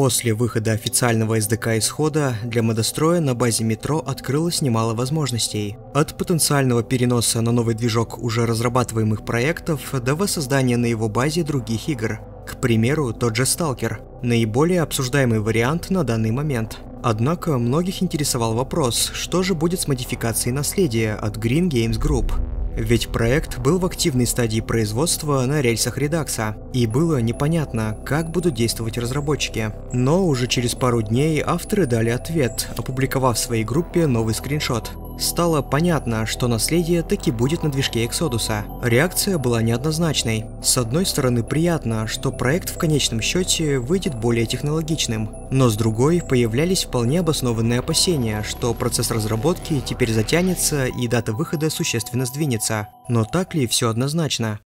После выхода официального SDK исхода для модостроя на базе метро открылось немало возможностей. От потенциального переноса на новый движок уже разрабатываемых проектов до воссоздания на его базе других игр. К примеру, тот же Stalker – наиболее обсуждаемый вариант на данный момент. Однако многих интересовал вопрос, что же будет с модификацией наследия от Green Games Group – ведь проект был в активной стадии производства на рельсах редакса, и было непонятно, как будут действовать разработчики. Но уже через пару дней авторы дали ответ, опубликовав в своей группе новый скриншот. Стало понятно, что наследие таки будет на движке Эксодуса. Реакция была неоднозначной. С одной стороны приятно, что проект в конечном счете выйдет более технологичным, но с другой появлялись вполне обоснованные опасения, что процесс разработки теперь затянется и дата выхода существенно сдвинется. Но так ли все однозначно?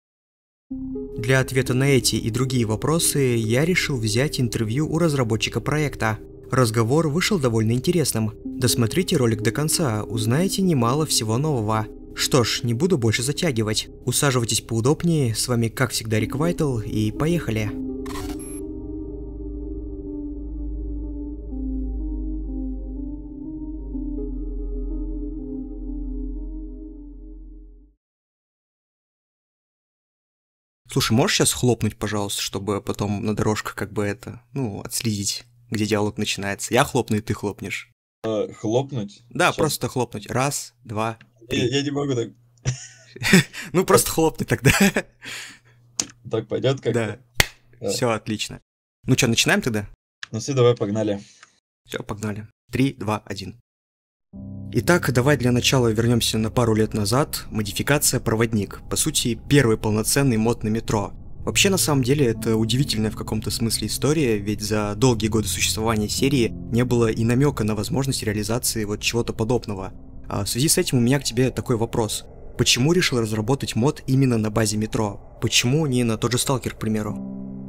Для ответа на эти и другие вопросы я решил взять интервью у разработчика проекта. Разговор вышел довольно интересным. Досмотрите ролик до конца, узнаете немало всего нового. Что ж, не буду больше затягивать. Усаживайтесь поудобнее, с вами как всегда Рик Вайтл, и поехали. Слушай, можешь сейчас хлопнуть, пожалуйста, чтобы потом на дорожках как бы это, ну, отследить? Где диалог начинается. Я хлопну, и ты хлопнешь. А, хлопнуть? Да, Сейчас. просто хлопнуть. Раз, два, три. Я, я не могу так. Ну, просто хлопнуть тогда. Так пойдет как Да. Все отлично. Ну что, начинаем тогда? Ну все, давай, погнали. Все, погнали. Три, два, один. Итак, давай для начала вернемся на пару лет назад. Модификация «Проводник». По сути, первый полноценный мод на метро. Вообще, на самом деле, это удивительная в каком-то смысле история, ведь за долгие годы существования серии не было и намека на возможность реализации вот чего-то подобного. А в связи с этим у меня к тебе такой вопрос. Почему решил разработать мод именно на базе метро? Почему не на тот же Сталкер, к примеру?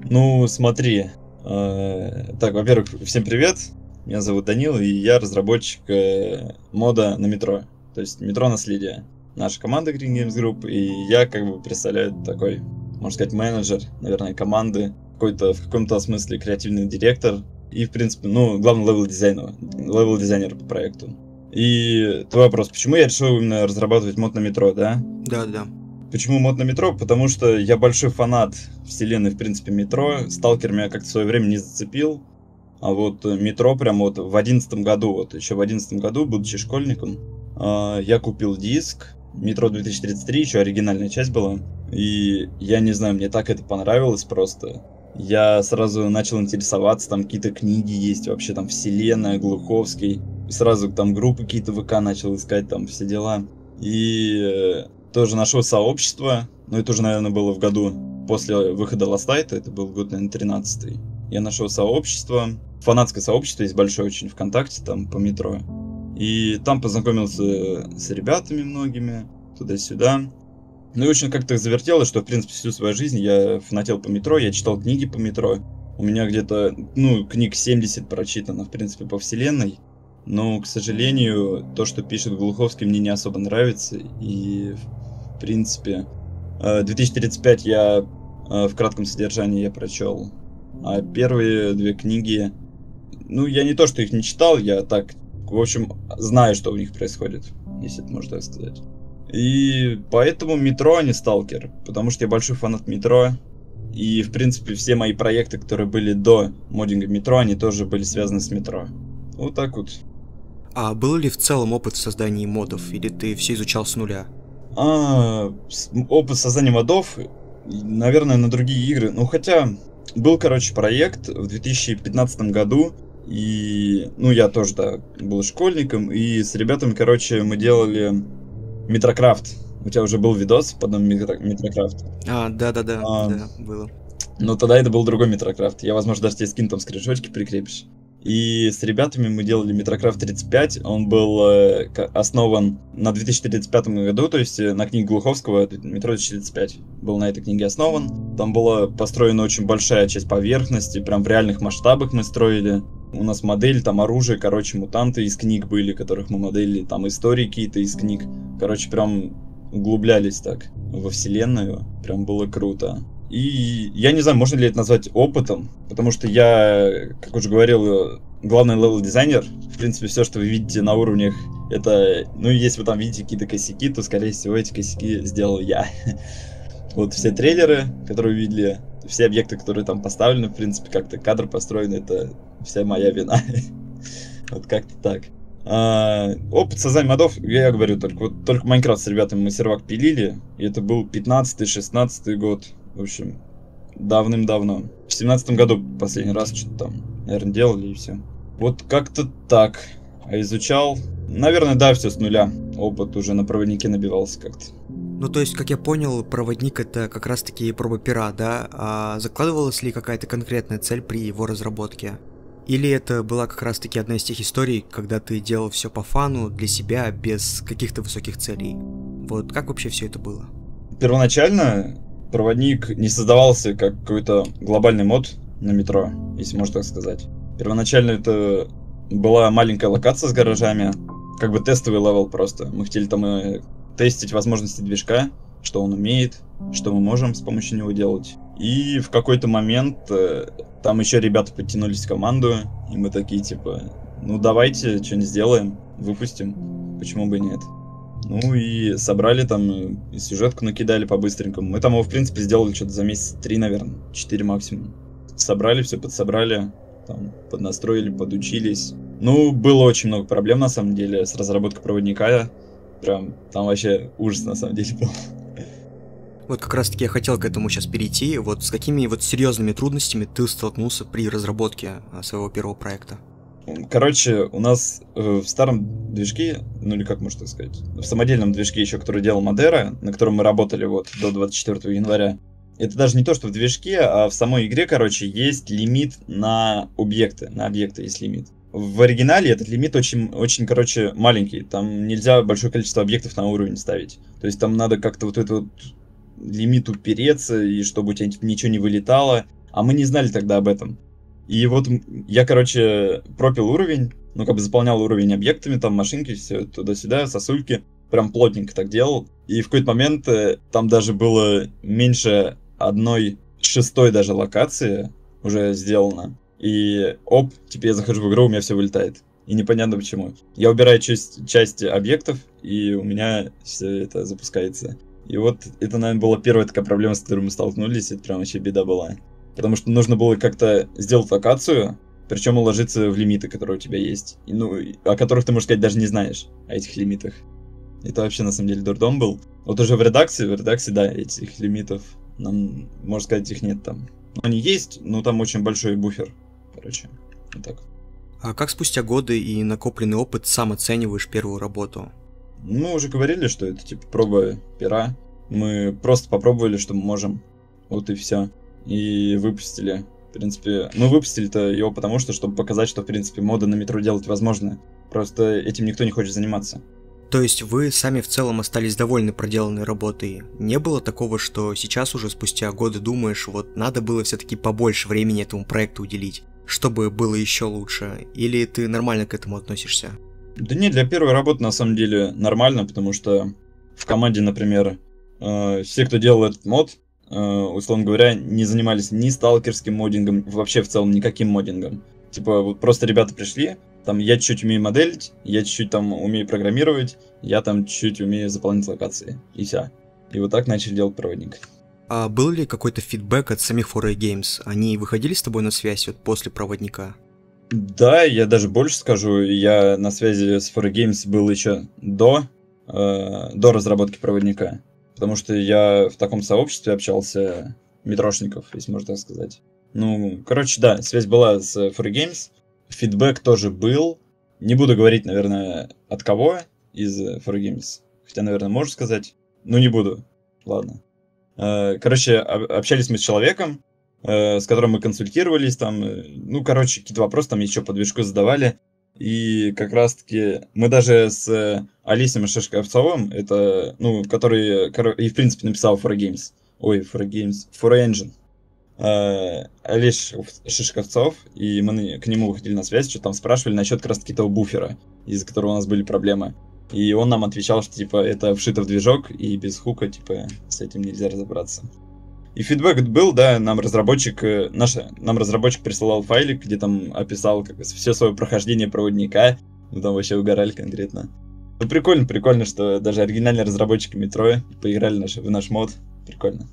Ну, смотри. Э, так, во-первых, всем привет. Меня зовут Данил, и я разработчик э, мода на метро. То есть метро наследие. Наша команда Green Games Group, и я как бы представляю такой можно сказать, менеджер, наверное, команды, какой-то в каком-то смысле креативный директор и, в принципе, ну, главный level дизайнер, level дизайнер по проекту. И твой вопрос, почему я решил именно разрабатывать мод на метро, да? Да, да. Почему мод на метро? Потому что я большой фанат вселенной, в принципе, метро. Сталкер меня как-то в свое время не зацепил. А вот метро прям вот в одиннадцатом году, вот еще в одиннадцатом году, будучи школьником, а, я купил диск. Метро 2033, еще оригинальная часть была. И я не знаю, мне так это понравилось просто. Я сразу начал интересоваться, там какие-то книги есть, вообще там Вселенная, Глуховский. И сразу там группы какие-то ВК начал искать, там все дела. И э, тоже нашел сообщество, ну это уже, наверное, было в году после выхода Light, это был год, наверное, 13 Я нашел сообщество, фанатское сообщество есть большое очень ВКонтакте, там по метро. И там познакомился с ребятами многими, туда-сюда. Ну и очень как-то завертелось, что, в принципе, всю свою жизнь я фанател по метро, я читал книги по метро. У меня где-то, ну, книг 70 прочитано, в принципе, по вселенной. Но, к сожалению, то, что пишет Глуховский, мне не особо нравится. И, в принципе, 2035 э, я э, в кратком содержании я прочел. А первые две книги, ну, я не то, что их не читал, я так, в общем, знаю, что у них происходит, если это можно так сказать. И поэтому метро, а не сталкер. Потому что я большой фанат метро. И, в принципе, все мои проекты, которые были до моддинга метро, они тоже были связаны с метро. Вот так вот. А был ли в целом опыт в создании модов? Или ты все изучал с нуля? А, опыт создания модов, наверное, на другие игры. Ну, хотя, был, короче, проект в 2015 году, и, ну, я тоже, да, был школьником, и с ребятами, короче, мы делали Метрокрафт. У тебя уже был видос под номером Метрокрафт? А, да-да-да, а, да, было. Но тогда это был другой Метрокрафт. Я, возможно, даже тебе скину там скриншотики прикрепишь. И с ребятами мы делали Метрокрафт 35. Он был э, основан на 2035 году, то есть э, на книге Глуховского Метро 2035 был на этой книге основан. Там была построена очень большая часть поверхности, прям в реальных масштабах мы строили. У нас модель, там оружие, короче, мутанты из книг были, которых мы моделили, там истории какие-то из книг. Короче, прям углублялись так во вселенную. Прям было круто. И я не знаю, можно ли это назвать опытом, потому что я, как уже говорил, главный level-дизайнер. В принципе, все, что вы видите на уровнях, это, ну, если вы там видите какие-то косяки, то, скорее всего, эти косяки сделал я. Вот все трейлеры, которые видели, все объекты, которые там поставлены, в принципе, как-то кадр построен, это вся моя вина. Вот как-то так. А, опыт создания модов, я говорю, только вот только Майнкрафт с ребятами мы сервак пилили, и это был 15-16 год, в общем, давным-давно. В семнадцатом году последний раз что-то там, наверное, делали и все. Вот как-то так. А изучал, наверное, да, все с нуля. Опыт уже на проводнике набивался как-то. Ну, то есть, как я понял, проводник это как раз-таки проба пера, да? А закладывалась ли какая-то конкретная цель при его разработке? Или это была как раз-таки одна из тех историй, когда ты делал все по фану, для себя, без каких-то высоких целей? Вот как вообще все это было? Первоначально проводник не создавался как какой-то глобальный мод на метро, если можно так сказать. Первоначально это была маленькая локация с гаражами, как бы тестовый level просто. Мы хотели там э, тестить возможности движка, что он умеет, что мы можем с помощью него делать. И в какой-то момент э, там еще ребята подтянулись в команду, и мы такие типа, ну давайте что-нибудь сделаем, выпустим, почему бы и нет. Ну и собрали там, и сюжетку накидали по-быстренькому. Мы там его, в принципе, сделали что-то за месяц три, наверное, четыре максимум. Собрали все, подсобрали, там, поднастроили, подучились. Ну, было очень много проблем, на самом деле, с разработкой проводника. Прям там вообще ужас, на самом деле, был. Вот как раз таки я хотел к этому сейчас перейти. Вот с какими вот серьезными трудностями ты столкнулся при разработке а, своего первого проекта? Короче, у нас э, в старом движке, ну или как можно так сказать, в самодельном движке еще, который делал Мадера, на котором мы работали вот до 24 января, это даже не то, что в движке, а в самой игре, короче, есть лимит на объекты, на объекты есть лимит. В оригинале этот лимит очень, очень, короче, маленький. Там нельзя большое количество объектов на уровень ставить. То есть там надо как-то вот этот вот лимит упереться, и чтобы у тебя ничего не вылетало. А мы не знали тогда об этом. И вот я, короче, пропил уровень, ну, как бы заполнял уровень объектами, там машинки, все туда-сюда, сосульки. Прям плотненько так делал. И в какой-то момент э, там даже было меньше одной шестой даже локации уже сделано. И оп, теперь я захожу в игру, у меня все вылетает. И непонятно почему. Я убираю часть, части объектов, и у меня все это запускается. И вот это, наверное, была первая такая проблема, с которой мы столкнулись. Это прям вообще беда была. Потому что нужно было как-то сделать локацию, причем уложиться в лимиты, которые у тебя есть. И, ну, о которых ты, можно сказать, даже не знаешь, о этих лимитах. Это вообще, на самом деле, дурдом был. Вот уже в редакции, в редакции, да, этих лимитов, нам, можно сказать, их нет там. Они есть, но там очень большой буфер, короче, вот так. А как спустя годы и накопленный опыт сам оцениваешь первую работу? Мы уже говорили, что это типа проба пера. Мы просто попробовали, что мы можем. Вот и все и выпустили. В принципе, мы выпустили-то его потому, что, чтобы показать, что, в принципе, моды на метро делать возможно. Просто этим никто не хочет заниматься. То есть вы сами в целом остались довольны проделанной работой? Не было такого, что сейчас уже спустя годы думаешь, вот надо было все-таки побольше времени этому проекту уделить, чтобы было еще лучше? Или ты нормально к этому относишься? Да не, для первой работы на самом деле нормально, потому что в команде, например, э, все, кто делал этот мод, Э, условно говоря, не занимались ни сталкерским моддингом, вообще в целом никаким моддингом. Типа, вот просто ребята пришли, там, я чуть-чуть умею моделить, я чуть-чуть там умею программировать, я там чуть-чуть умею заполнять локации, и все. И вот так начали делать проводник. А был ли какой-то фидбэк от самих 4A Games? Они выходили с тобой на связь вот после проводника? Да, я даже больше скажу, я на связи с 4A Games был еще до, э, до разработки проводника. Потому что я в таком сообществе общался, метрошников, если можно так сказать. Ну, короче, да, связь была с Free Games. Фидбэк тоже был. Не буду говорить, наверное, от кого из Free Games. Хотя, наверное, можно сказать. Но не буду. Ладно. Э, короче, общались мы с человеком, э, с которым мы консультировались, там, э, ну, короче, какие-то вопросы там еще по движку задавали. И как раз-таки мы даже с Алисием Шишковцовым, это, ну, который, и в принципе написал For Games, ой, For Games, For Engine, Алиш Шишковцов, и мы к нему выходили на связь, что там спрашивали насчет как раз-таки того буфера, из-за которого у нас были проблемы. И он нам отвечал, что, типа, это вшито в движок, и без хука, типа, с этим нельзя разобраться. И фидбэк был, да, нам разработчик, э, наш, нам разработчик присылал файлик, где там описал как, все свое прохождение проводника. Мы там вообще угорали конкретно. Ну, прикольно, прикольно, что даже оригинальные разработчики метро поиграли наш, в наш мод. Прикольно.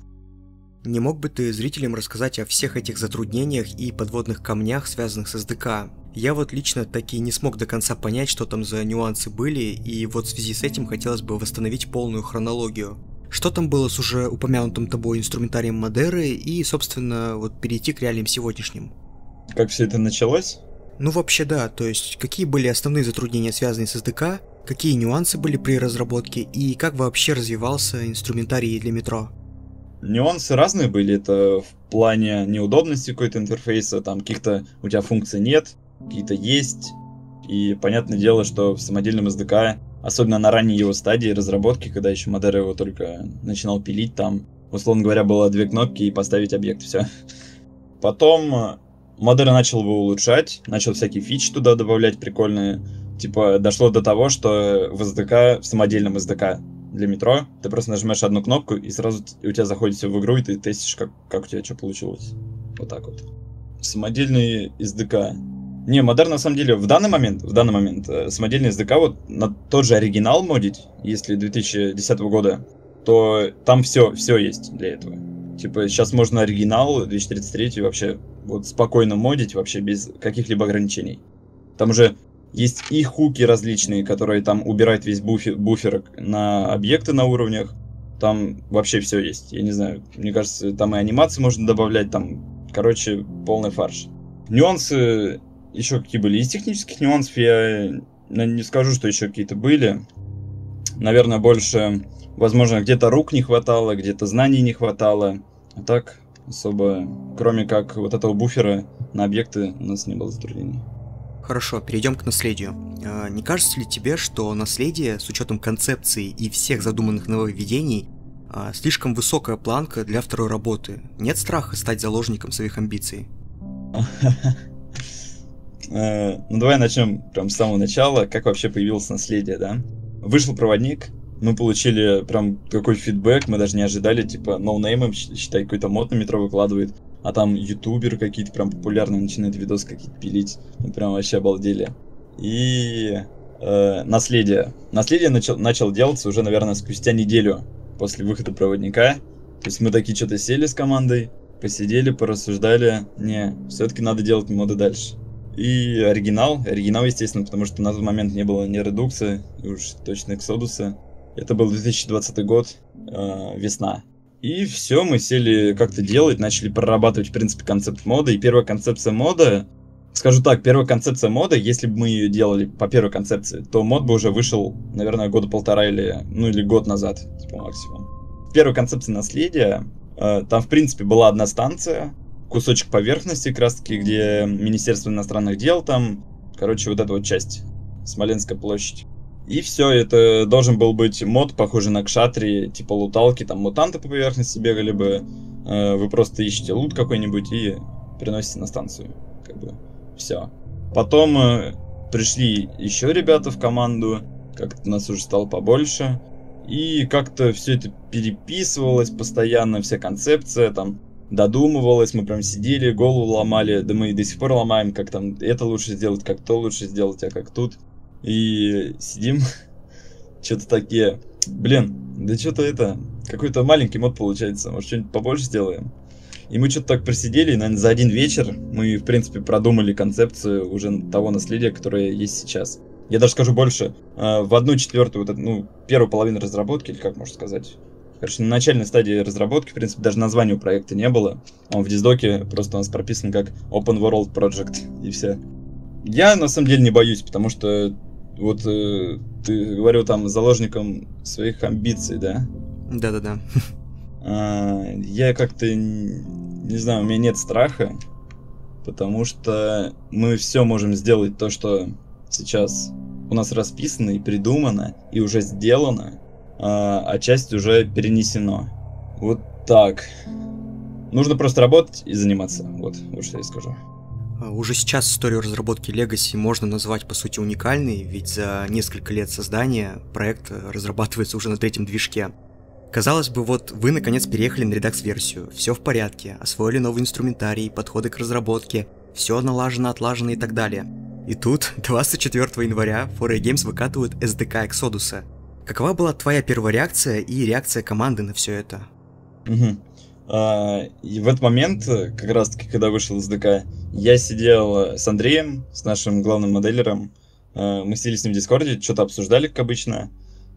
Не мог бы ты зрителям рассказать о всех этих затруднениях и подводных камнях, связанных с SDK? Я вот лично таки не смог до конца понять, что там за нюансы были, и вот в связи с этим хотелось бы восстановить полную хронологию. Что там было с уже упомянутым тобой инструментарием Модеры и, собственно, вот перейти к реалиям сегодняшним? Как все это началось? Ну вообще да, то есть какие были основные затруднения, связанные с SDK, какие нюансы были при разработке и как вообще развивался инструментарий для метро? Нюансы разные были, это в плане неудобности какой-то интерфейса, там каких-то у тебя функций нет, какие-то есть, и понятное дело, что в самодельном SDK, особенно на ранней его стадии разработки, когда еще Модера его только начинал пилить, там, условно говоря, было две кнопки и поставить объект, все. Потом Модера начал его улучшать, начал всякие фичи туда добавлять прикольные. Типа, дошло до того, что в SDK, в самодельном SDK для метро, ты просто нажимаешь одну кнопку, и сразу у тебя заходит все в игру, и ты тестишь, как, как у тебя что получилось. Вот так вот. Самодельный SDK. Не, модерн на самом деле в данный момент, в данный момент, э, самодельный SDK вот на тот же оригинал модить, если 2010 года, то там все, все есть для этого. Типа сейчас можно оригинал 2033 вообще вот спокойно модить вообще без каких-либо ограничений. Там уже есть и хуки различные, которые там убирают весь буфер, буфер на объекты на уровнях. Там вообще все есть. Я не знаю, мне кажется, там и анимации можно добавлять, там, короче, полный фарш. Нюансы еще какие были? Из технических нюансов я не скажу, что еще какие-то были. Наверное, больше, возможно, где-то рук не хватало, где-то знаний не хватало. А так, особо, кроме как вот этого буфера на объекты, у нас не было затруднений. Хорошо, перейдем к наследию. А, не кажется ли тебе, что наследие, с учетом концепции и всех задуманных нововведений, а, слишком высокая планка для второй работы? Нет страха стать заложником своих амбиций? Э, ну давай начнем прям с самого начала, как вообще появилось наследие, да? Вышел проводник, мы получили прям какой фидбэк, мы даже не ожидали, типа, ноунеймом, считай, какой-то мод на метро выкладывает а там ютуберы какие-то прям популярные начинают видосы какие-то пилить. Мы прям вообще обалдели. И э, наследие. Наследие начал, начал делаться уже, наверное, спустя неделю после выхода проводника. То есть мы такие что-то сели с командой, посидели, порассуждали. Не, все-таки надо делать моды дальше. И оригинал, оригинал, естественно, потому что на тот момент не было ни редукса, и уж точно эксодуса. Это был 2020 год, э, весна. И все, мы сели как-то делать, начали прорабатывать, в принципе, концепт мода. И первая концепция мода, скажу так, первая концепция мода, если бы мы ее делали по первой концепции, то мод бы уже вышел, наверное, года полтора или, ну, или год назад, типа, максимум. Первая концепция наследия, э, там, в принципе, была одна станция, кусочек поверхности, как раз таки, где Министерство иностранных дел, там, короче, вот эта вот часть, Смоленская площадь. И все, это должен был быть мод, похожий на кшатри, типа луталки, там мутанты по поверхности бегали бы, э, вы просто ищете лут какой-нибудь и приносите на станцию, как бы, все. Потом э, пришли еще ребята в команду, как-то нас уже стало побольше, и как-то все это переписывалось постоянно, вся концепция, там, додумывалась, мы прям сидели, голову ломали, да мы и до сих пор ломаем, как там это лучше сделать, как то лучше сделать, а как тут. И сидим, что-то такие, блин, да что-то это, какой-то маленький мод получается, может что-нибудь побольше сделаем. И мы что-то так просидели, и, наверное, за один вечер мы, в принципе, продумали концепцию уже того наследия, которое есть сейчас. Я даже скажу больше, э, в одну четвертую, вот ну, первую половину разработки, или как можно сказать, Короче, на начальной стадии разработки, в принципе, даже названия у проекта не было. Он в диздоке просто у нас прописан как Open World Project, и все. Я, на самом деле, не боюсь, потому что вот э, ты говорил там заложником своих амбиций, да? Да-да-да. А, я как-то не знаю, у меня нет страха, потому что мы все можем сделать то, что сейчас у нас расписано и придумано, и уже сделано, а, а часть уже перенесено. Вот так. Нужно просто работать и заниматься. Вот, вот что я скажу. А, уже сейчас историю разработки Legacy можно назвать по сути уникальной, ведь за несколько лет создания проект разрабатывается уже на третьем движке. Казалось бы, вот вы наконец переехали на редакс-версию, все в порядке, освоили новый инструментарий, подходы к разработке, все налажено, отлажено и так далее. И тут, 24 января, 4A Games выкатывают SDK Exodus. Какова была твоя первая реакция и реакция команды на все это? Угу. А, и в этот момент, как раз таки, когда вышел SDK, я сидел с Андреем, с нашим главным моделером, а, мы сидели с ним в Дискорде, что-то обсуждали, как обычно,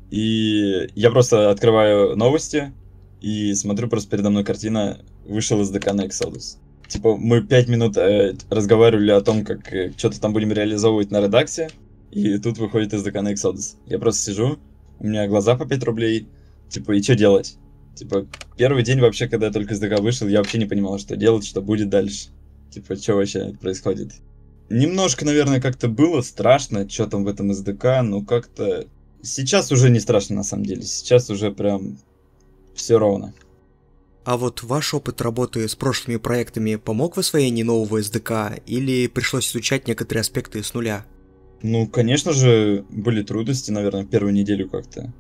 и я просто открываю новости и смотрю, просто передо мной картина вышел из ДК на Exodus. Типа, мы пять минут э, разговаривали о том, как э, что-то там будем реализовывать на редаксе, и тут выходит из ДК на Exodus. Я просто сижу, у меня глаза по 5 рублей, типа, и что делать? Типа, первый день вообще, когда я только из ДК вышел, я вообще не понимал, что делать, что будет дальше. Типа, что вообще происходит. Немножко, наверное, как-то было страшно, что там в этом СДК, но как-то Сейчас уже не страшно, на самом деле. Сейчас уже прям все ровно. А вот ваш опыт работы с прошлыми проектами помог в освоении нового SDK или пришлось изучать некоторые аспекты с нуля? Ну, конечно же, были трудности, наверное, первую неделю как-то.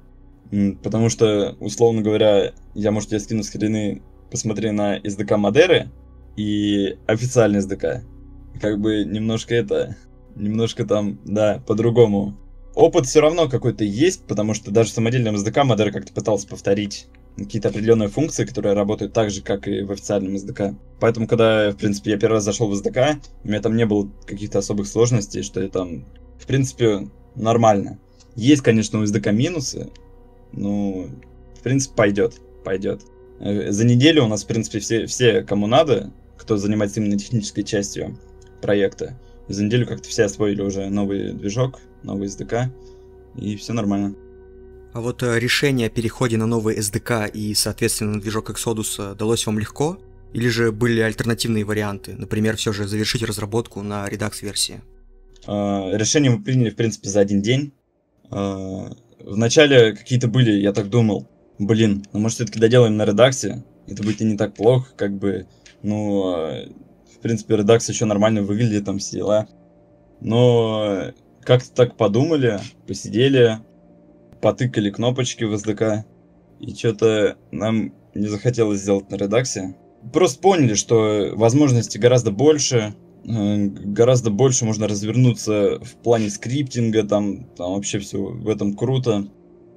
Потому что, условно говоря, я, может, я скину скрины, посмотри на SDK Модеры и официальный SDK. Как бы немножко это, немножко там, да, по-другому опыт все равно какой-то есть, потому что даже в самодельном SDK Модер как-то пытался повторить какие-то определенные функции, которые работают так же, как и в официальном SDK. Поэтому, когда, в принципе, я первый раз зашел в SDK, у меня там не было каких-то особых сложностей, что я там, в принципе, нормально. Есть, конечно, у SDK минусы, но, в принципе, пойдет, пойдет. Э, за неделю у нас, в принципе, все, все кому надо, кто занимается именно технической частью проекта, за неделю как-то все освоили уже новый движок, новый SDK, и все нормально. А вот э, решение о переходе на новый SDK и, соответственно, на движок Exodus э, далось вам легко? Или же были альтернативные варианты? Например, все же завершить разработку на Redux-версии? А, решение мы приняли, в принципе, за один день. А, вначале какие-то были, я так думал, блин, ну может все-таки доделаем на редаксе, это будет и не так плохо, как бы, ну, а, в принципе, редакс еще нормально выглядит, там все дела. Но как-то так подумали, посидели, потыкали кнопочки в SDK, и что-то нам не захотелось сделать на редаксе. Просто поняли, что возможностей гораздо больше, э, гораздо больше можно развернуться в плане скриптинга, там, там вообще все в этом круто.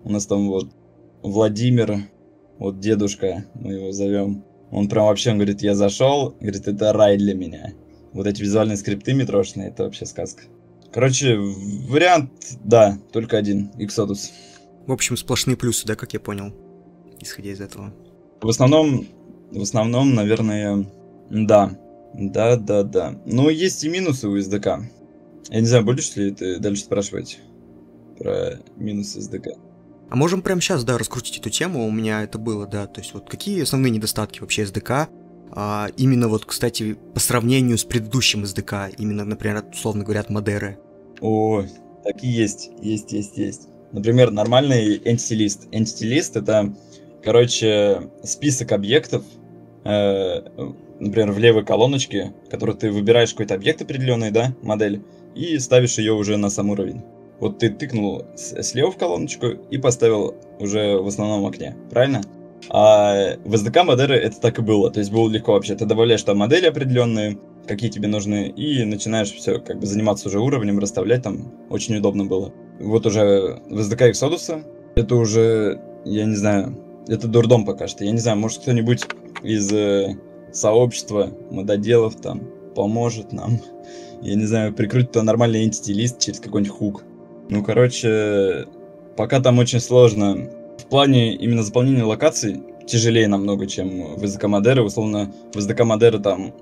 У нас там вот Владимир, вот дедушка, мы его зовем. Он прям вообще, он говорит, я зашел, говорит, это рай для меня. Вот эти визуальные скрипты метрошные, это вообще сказка. Короче, вариант, да, только один, Exodus. В общем, сплошные плюсы, да, как я понял, исходя из этого. В основном, в основном, наверное, да. Да, да, да. Но есть и минусы у SDK. Я не знаю, будешь ли ты дальше спрашивать про минусы SDK? А можем прямо сейчас, да, раскрутить эту тему, у меня это было, да, то есть вот какие основные недостатки вообще SDK, а, именно вот, кстати, по сравнению с предыдущим SDK, именно, например, условно говоря, от Модеры. О, такие есть, есть, есть, есть. Например, нормальный entity list. Entity list это, короче, список объектов, э, например, в левой колоночке, который ты выбираешь какой-то объект определенный, да, модель, и ставишь ее уже на сам уровень. Вот ты тыкнул слева в колоночку и поставил уже в основном окне, правильно? А в SDK модели это так и было. То есть было легко вообще. Ты добавляешь там модели определенные, какие тебе нужны, и начинаешь все как бы заниматься уже уровнем, расставлять там. Очень удобно было. Вот уже в SDK Exodus это уже, я не знаю, это дурдом пока что. Я не знаю, может кто-нибудь из э, сообщества мододелов там поможет нам. Я не знаю, прикрутить то нормальный entity лист через какой-нибудь хук. Ну, короче, пока там очень сложно в плане именно заполнения локаций тяжелее намного, чем в SDK Модера. Условно, в SDK Модера там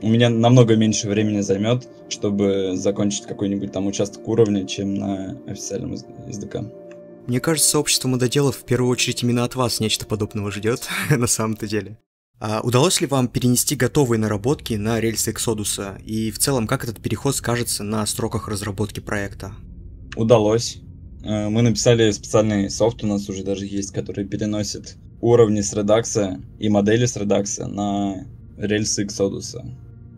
у меня намного меньше времени займет, чтобы закончить какой-нибудь там участок уровня, чем на официальном SDK. Мне кажется, сообщество мододелов в первую очередь именно от вас нечто подобного ждет, на самом-то деле. А удалось ли вам перенести готовые наработки на рельсы Exodus? И в целом, как этот переход скажется на сроках разработки проекта? Удалось. Э, мы написали специальный софт, у нас уже даже есть, который переносит уровни с редакса и модели с редакса на рельсы Exodus.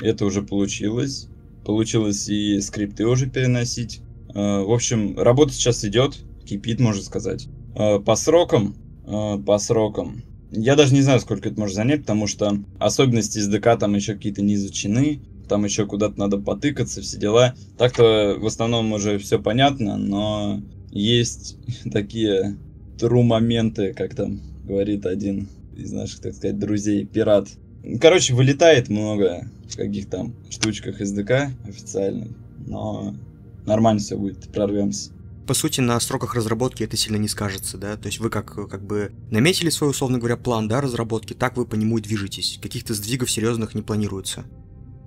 Это уже получилось. Получилось и скрипты уже переносить. Э, в общем, работа сейчас идет, кипит, можно сказать. Э, по срокам по срокам. Я даже не знаю, сколько это может занять, потому что особенности SDK там еще какие-то не изучены, там еще куда-то надо потыкаться, все дела. Так-то в основном уже все понятно, но есть такие true моменты, как там говорит один из наших, так сказать, друзей, пират. Короче, вылетает много в каких там штучках SDK официальных, но нормально все будет, прорвемся. По сути, на сроках разработки это сильно не скажется, да? То есть вы как, как бы наметили свой, условно говоря, план, да, разработки, так вы по нему и движетесь. Каких-то сдвигов серьезных не планируется.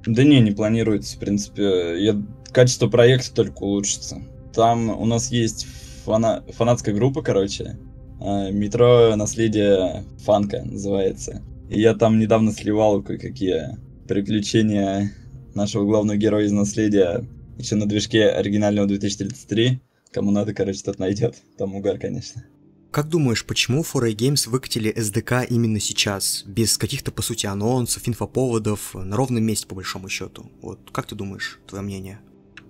Да не, не планируется, в принципе. Я... Качество проекта только улучшится. Там у нас есть фана... фанатская группа, короче. А, Метро наследие фанка называется. И я там недавно сливал кое-какие приключения нашего главного героя из наследия еще на движке оригинального 2033. Кому надо, короче, тот найдет. Там угар, конечно. Как думаешь, почему 4A Games выкатили SDK именно сейчас, без каких-то, по сути, анонсов, инфоповодов, на ровном месте, по большому счету? Вот, как ты думаешь, твое мнение?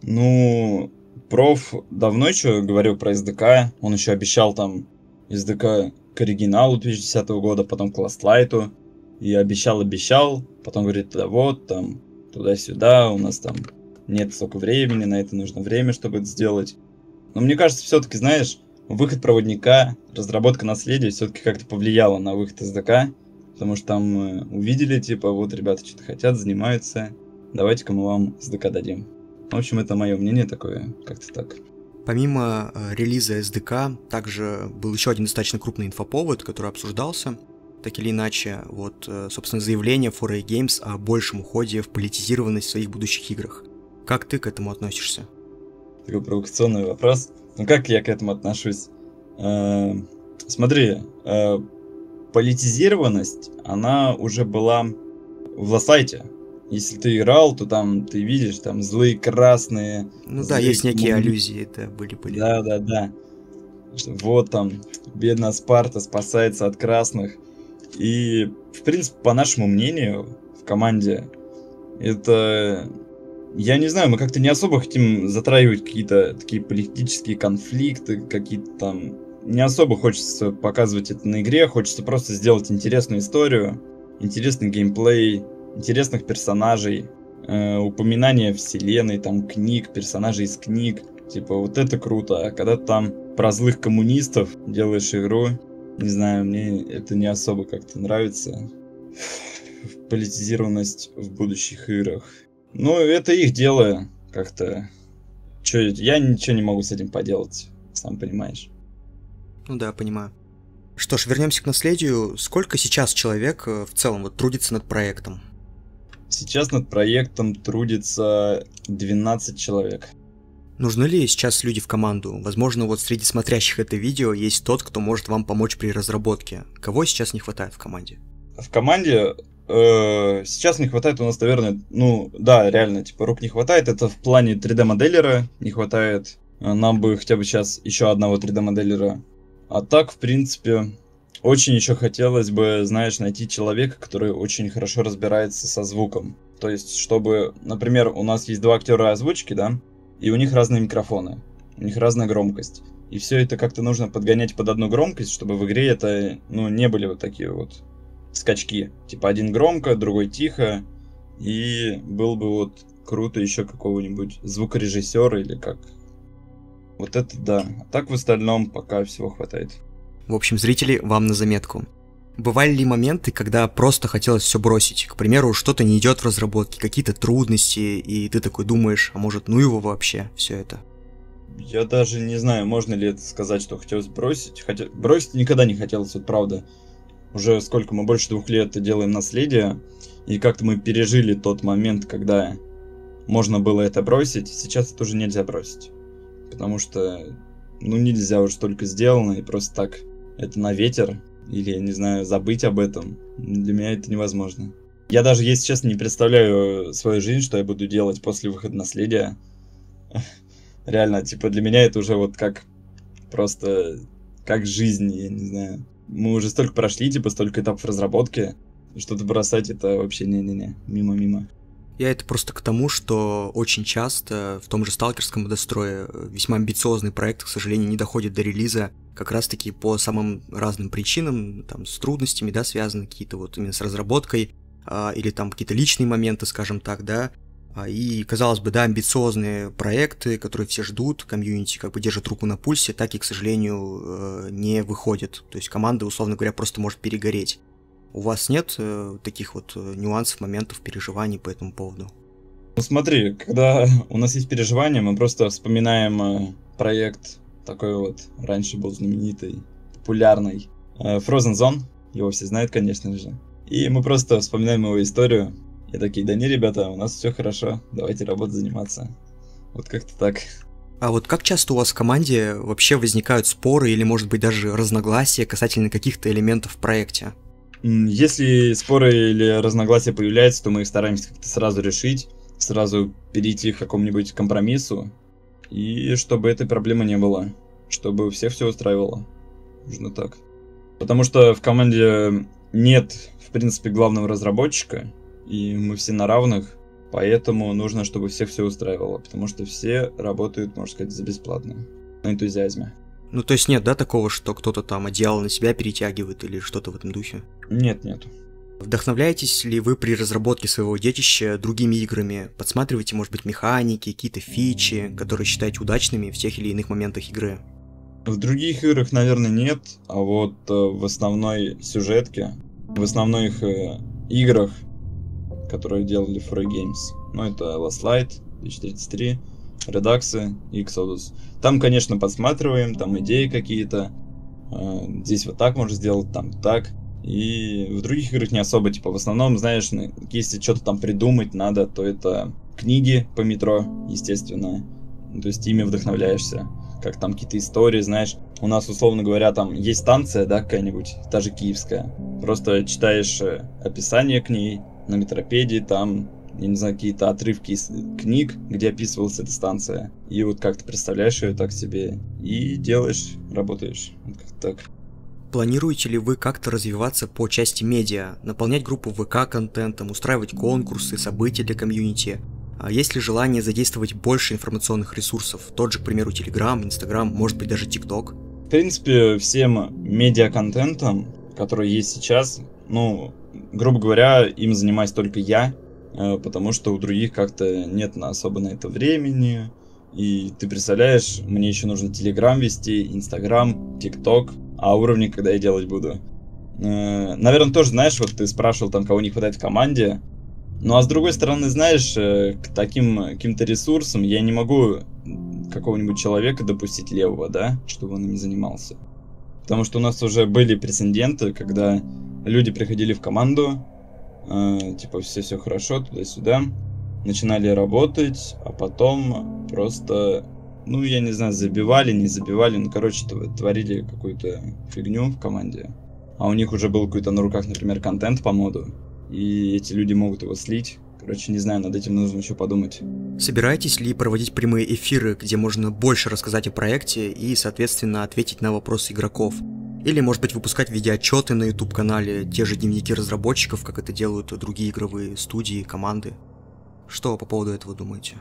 Ну, проф давно еще говорил про SDK, он еще обещал там SDK к оригиналу 2010 года, потом к Last Light, и обещал-обещал, потом говорит, да вот, там, туда-сюда, у нас там нет столько времени, на это нужно время, чтобы это сделать. Но мне кажется, все-таки, знаешь, выход проводника, разработка наследия все-таки как-то повлияла на выход SDK, потому что там мы увидели, типа, вот ребята что-то хотят, занимаются, давайте-ка мы вам SDK дадим. В общем, это мое мнение такое, как-то так. Помимо э, релиза SDK, также был еще один достаточно крупный инфоповод, который обсуждался, так или иначе, вот, э, собственно, заявление 4A Games о большем уходе в политизированность в своих будущих играх. Как ты к этому относишься? Такой провокационный вопрос. Ну как я к этому отношусь? Э, смотри, э, политизированность, она уже была в лосайте. Если ты играл, то там ты видишь там злые красные. Ну да, есть некие муми. аллюзии, это были были. Да, да, да. Вот там бедная Спарта спасается от красных. И, в принципе, по нашему мнению, в команде это я не знаю, мы как-то не особо хотим затрагивать какие-то такие политические конфликты, какие-то там... Не особо хочется показывать это на игре, хочется просто сделать интересную историю, интересный геймплей, интересных персонажей, э, упоминания вселенной, там, книг, персонажей из книг. Типа, вот это круто. А когда ты там про злых коммунистов делаешь игру, не знаю, мне это не особо как-то нравится. Политизированность в будущих играх. Ну, это их дело как-то. Чё, я ничего не могу с этим поделать, сам понимаешь. Ну да, понимаю. Что ж, вернемся к наследию. Сколько сейчас человек э, в целом вот трудится над проектом? Сейчас над проектом трудится 12 человек. Нужны ли сейчас люди в команду? Возможно, вот среди смотрящих это видео есть тот, кто может вам помочь при разработке. Кого сейчас не хватает в команде? В команде Э, сейчас не хватает у нас, наверное, ну, да, реально, типа, рук не хватает. Это в плане 3D-моделера не хватает. Э, нам бы хотя бы сейчас еще одного 3D-моделера. А так, в принципе, очень еще хотелось бы, знаешь, найти человека, который очень хорошо разбирается со звуком. То есть, чтобы, например, у нас есть два актера озвучки, да, и у них разные микрофоны, у них разная громкость. И все это как-то нужно подгонять под одну громкость, чтобы в игре это, ну, не были вот такие вот скачки. Типа один громко, другой тихо. И был бы вот круто еще какого-нибудь звукорежиссера или как. Вот это да. А так в остальном пока всего хватает. В общем, зрители, вам на заметку. Бывали ли моменты, когда просто хотелось все бросить? К примеру, что-то не идет в разработке, какие-то трудности, и ты такой думаешь, а может, ну его вообще, все это? Я даже не знаю, можно ли это сказать, что хотелось бросить. Хотя бросить никогда не хотелось, вот правда уже сколько мы больше двух лет делаем наследие, и как-то мы пережили тот момент, когда можно было это бросить, сейчас это уже нельзя бросить. Потому что, ну, нельзя уже столько сделано, и просто так это на ветер, или, не знаю, забыть об этом. Для меня это невозможно. Я даже, если честно, не представляю свою жизнь, что я буду делать после выхода наследия. Реально, типа, для меня это уже вот как просто как жизнь, я не знаю мы уже столько прошли, типа, столько этапов разработки, что-то бросать это вообще не-не-не, мимо-мимо. Я это просто к тому, что очень часто в том же сталкерском водострое весьма амбициозный проект, к сожалению, не доходит до релиза как раз-таки по самым разным причинам, там, с трудностями, да, связаны какие-то вот именно с разработкой, а, или там какие-то личные моменты, скажем так, да, и, казалось бы, да, амбициозные проекты, которые все ждут, комьюнити как бы держит руку на пульсе, так и, к сожалению, э, не выходят. То есть команда, условно говоря, просто может перегореть. У вас нет э, таких вот э, нюансов, моментов, переживаний по этому поводу? Ну смотри, когда у нас есть переживания, мы просто вспоминаем проект такой вот, раньше был знаменитый, популярный, Frozen Zone, его все знают, конечно же. И мы просто вспоминаем его историю, и такие, да не, ребята, у нас все хорошо, давайте работать, заниматься. Вот как-то так. А вот как часто у вас в команде вообще возникают споры или, может быть, даже разногласия касательно каких-то элементов в проекте? Если споры или разногласия появляются, то мы их стараемся как-то сразу решить, сразу перейти к какому-нибудь компромиссу, и чтобы этой проблемы не было, чтобы всех все устраивало. Нужно так. Потому что в команде нет, в принципе, главного разработчика, и мы все на равных, поэтому нужно, чтобы всех все устраивало, потому что все работают, можно сказать, за бесплатно, на энтузиазме. Ну, то есть нет, да, такого, что кто-то там одеяло на себя перетягивает или что-то в этом духе? Нет, нет. Вдохновляетесь ли вы при разработке своего детища другими играми? Подсматриваете, может быть, механики, какие-то фичи, которые считаете удачными в тех или иных моментах игры? В других играх, наверное, нет, а вот э, в основной сюжетке, в основных э, играх которые делали Free Games. Ну, это Last Light, 2033, Redux и Exodus. Там, конечно, подсматриваем, там идеи какие-то. А, здесь вот так можно сделать, там так. И в других играх не особо, типа, в основном, знаешь, если что-то там придумать надо, то это книги по метро, естественно. То есть ими вдохновляешься. Как там какие-то истории, знаешь. У нас, условно говоря, там есть станция, да, какая-нибудь, та же киевская. Просто читаешь э, описание к ней, на метропедии, там, я не знаю, какие-то отрывки из книг, где описывалась эта станция. И вот как ты представляешь ее так себе и делаешь, работаешь. Вот как так. Планируете ли вы как-то развиваться по части медиа, наполнять группу ВК контентом, устраивать конкурсы, события для комьюнити? А есть ли желание задействовать больше информационных ресурсов? Тот же, к примеру, Telegram, Instagram, может быть, даже TikTok? В принципе, всем медиа-контентом, который есть сейчас, ну, грубо говоря, им занимаюсь только я, э, потому что у других как-то нет на особо на это времени. И ты представляешь, мне еще нужно Телеграм вести, Инстаграм, ТикТок, а уровни когда я делать буду. Э, Наверное, тоже, знаешь, вот ты спрашивал там, кого не хватает в команде. Ну а с другой стороны, знаешь, э, к таким каким-то ресурсам я не могу какого-нибудь человека допустить левого, да, чтобы он им занимался. Потому что у нас уже были прецеденты, когда люди приходили в команду, э, типа все все хорошо туда-сюда, начинали работать, а потом просто, ну я не знаю, забивали, не забивали, ну короче творили какую-то фигню в команде, а у них уже был какой-то на руках, например, контент по моду, и эти люди могут его слить. Короче, не знаю, над этим нужно еще подумать. Собираетесь ли проводить прямые эфиры, где можно больше рассказать о проекте и, соответственно, ответить на вопросы игроков? Или, может быть, выпускать видеоотчеты на YouTube-канале, те же дневники разработчиков, как это делают другие игровые студии, команды. Что по поводу этого думаете?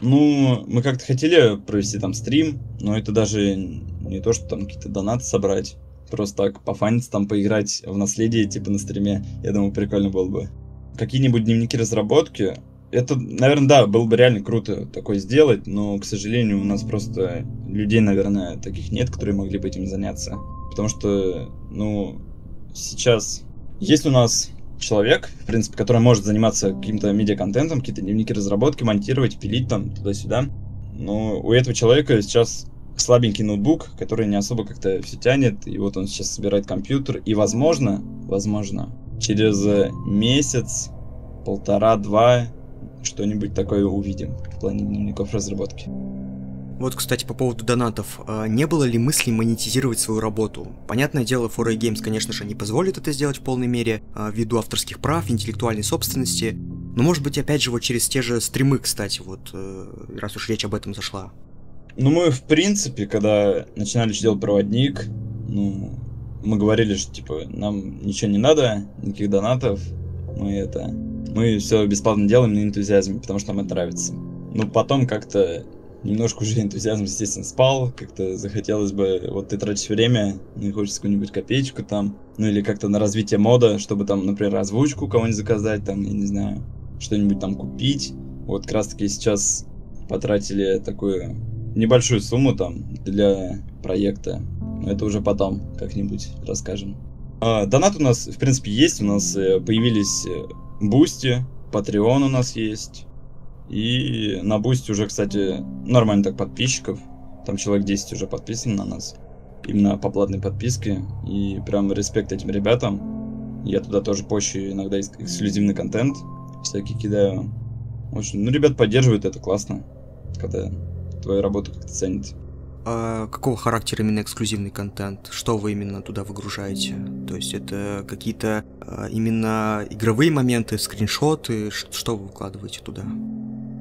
Ну, мы как-то хотели провести там стрим, но это даже не то, что там какие-то донаты собрать. Просто так пофаниться там, поиграть в наследие, типа на стриме. Я думаю, прикольно было бы. Какие-нибудь дневники разработки. Это, наверное, да, было бы реально круто такое сделать, но, к сожалению, у нас просто людей, наверное, таких нет, которые могли бы этим заняться. Потому что, ну, сейчас есть у нас человек, в принципе, который может заниматься каким-то медиаконтентом, какие-то дневники разработки, монтировать, пилить там туда-сюда. Но у этого человека сейчас слабенький ноутбук, который не особо как-то все тянет, и вот он сейчас собирает компьютер, и возможно, возможно, через месяц, полтора-два что-нибудь такое увидим в плане дневников разработки. Вот, кстати, по поводу донатов. А не было ли мысли монетизировать свою работу? Понятное дело, 4A Games, конечно же, не позволит это сделать в полной мере, а, ввиду авторских прав, интеллектуальной собственности. Но, может быть, опять же, вот через те же стримы, кстати, вот, э, раз уж речь об этом зашла. Ну, мы, в принципе, когда начинали делать проводник, ну, мы говорили, что, типа, нам ничего не надо, никаких донатов, мы это... Мы все бесплатно делаем на энтузиазме, потому что нам это нравится. Ну, потом как-то немножко уже энтузиазм, естественно, спал, как-то захотелось бы, вот ты тратишь время, ну и хочется какую-нибудь копеечку там, ну или как-то на развитие мода, чтобы там, например, озвучку кого-нибудь заказать, там, я не знаю, что-нибудь там купить. Вот как раз таки сейчас потратили такую небольшую сумму там для проекта. Но это уже потом как-нибудь расскажем. А, донат у нас, в принципе, есть. У нас э, появились Boosty, Patreon у нас есть. И на Boosty уже, кстати, нормально так подписчиков. Там человек 10 уже подписан на нас. Именно по платной подписке. И прям респект этим ребятам. Я туда тоже позже иногда эксклюзивный контент всякий кидаю. В общем, ну, ребят поддерживают, это классно. Когда твою работу как-то ценят. А какого характера именно эксклюзивный контент? Что вы именно туда выгружаете? То есть это какие-то а, именно игровые моменты, скриншоты? Что вы выкладываете туда?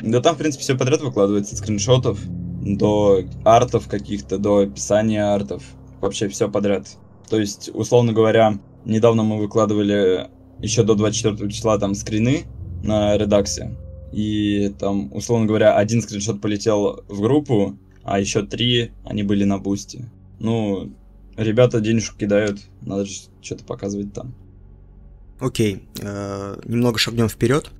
Да там, в принципе, все подряд выкладывается. Скриншотов до артов каких-то, до описания артов. Вообще все подряд. То есть, условно говоря, недавно мы выкладывали еще до 24 числа там скрины на редаксе. И там, условно говоря, один скриншот полетел в группу, а еще три, они были на бусте. Ну, ребята денежку кидают, надо же что-то показывать там. Окей, э, немного шагнем вперед.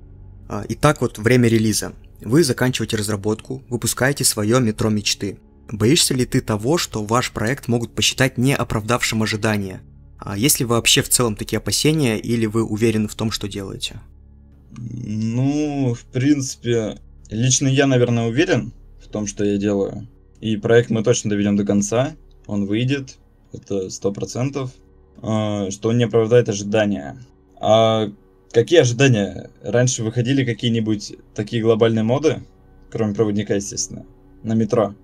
А, итак, вот время релиза. Вы заканчиваете разработку, выпускаете свое метро мечты. Боишься ли ты того, что ваш проект могут посчитать не оправдавшим ожидания? А есть ли вообще в целом такие опасения, или вы уверены в том, что делаете? Ну, в принципе, лично я, наверное, уверен в том, что я делаю. И проект мы точно доведем до конца. Он выйдет, это сто процентов, а, что он не оправдает ожидания. А какие ожидания? Раньше выходили какие-нибудь такие глобальные моды, кроме проводника, естественно, на метро.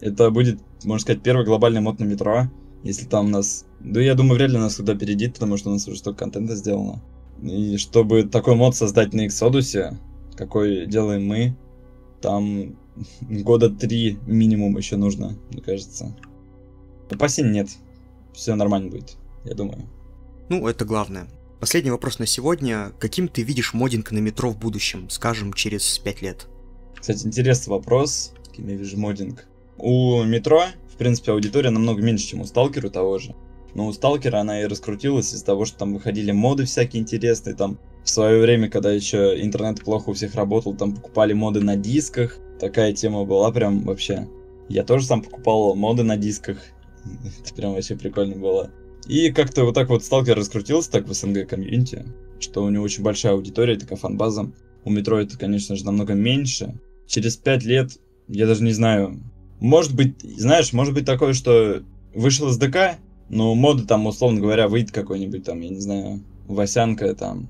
Это будет, можно сказать, первый глобальный мод на метро, если там нас... Да я думаю, вряд ли нас куда опередит, потому что у нас уже столько контента сделано. И чтобы такой мод создать на Exodus, какой делаем мы, там года три минимум еще нужно, мне кажется. Опасений нет. Все нормально будет, я думаю. Ну, это главное. Последний вопрос на сегодня. Каким ты видишь модинг на метро в будущем, скажем, через пять лет? Кстати, интересный вопрос, каким я вижу модинг. У метро, в принципе, аудитория намного меньше, чем у сталкера того же. Но у Сталкера она и раскрутилась из-за того, что там выходили моды всякие интересные, там в свое время, когда еще интернет плохо у всех работал, там покупали моды на дисках. Такая тема была прям вообще. Я тоже сам покупал моды на дисках. Это прям вообще прикольно было. И как-то вот так вот Сталкер раскрутился так в СНГ комьюнити, что у него очень большая аудитория, такая фан-база. У метро это, конечно же, намного меньше. Через пять лет, я даже не знаю, может быть, знаешь, может быть такое, что вышел из ДК, ну, моды там, условно говоря, выйдет какой-нибудь там, я не знаю, Васянка там.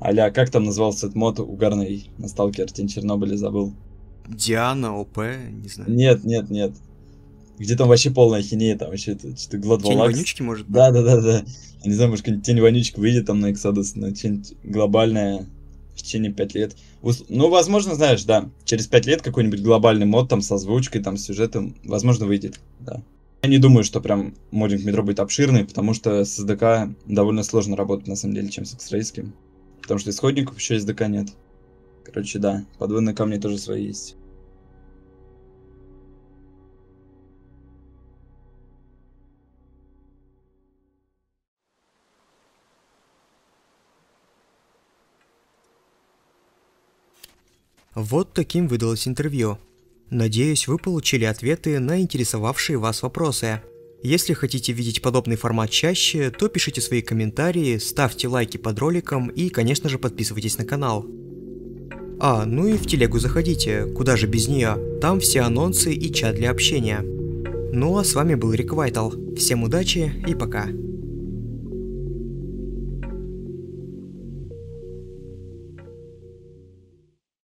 Аля, как там назывался этот мод угарный на Сталкер Тень Чернобыля, забыл. Диана, ОП, не знаю. Нет, нет, нет. Где там вообще полная хинея, там еще что-то Глад Тень вонючки, может быть? Да, да, да, да. Я не знаю, может, какая-нибудь тень вонючка выйдет там на Exodus, но что-нибудь глобальное в течение 5 лет. Ну, возможно, знаешь, да, через 5 лет какой-нибудь глобальный мод там со озвучкой, там с сюжетом, возможно, выйдет, да. Я не думаю, что прям моддинг метро будет обширный, потому что с SDK довольно сложно работать на самом деле, чем с x Потому что исходников еще SDK нет. Короче, да, подводные камни тоже свои есть. Вот таким выдалось интервью. Надеюсь, вы получили ответы на интересовавшие вас вопросы. Если хотите видеть подобный формат чаще, то пишите свои комментарии, ставьте лайки под роликом и, конечно же, подписывайтесь на канал. А, ну и в телегу заходите, куда же без нее, там все анонсы и чат для общения. Ну а с вами был Рик Вайтал. Всем удачи и пока.